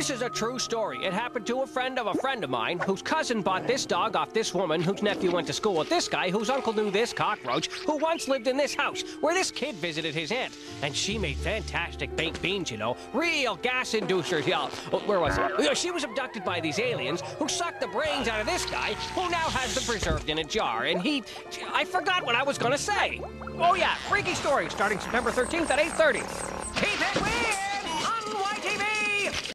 This is a true story. It happened to a friend of a friend of mine whose cousin bought this dog off this woman whose nephew went to school with this guy whose uncle knew this cockroach who once lived in this house where this kid visited his aunt. And she made fantastic baked beans, you know. Real gas inducers, y'all. Oh, where was it? She was abducted by these aliens who sucked the brains out of this guy who now has them preserved in a jar. And he... I forgot what I was going to say. Oh, yeah. Freaky Stories starting September 13th at 8.30.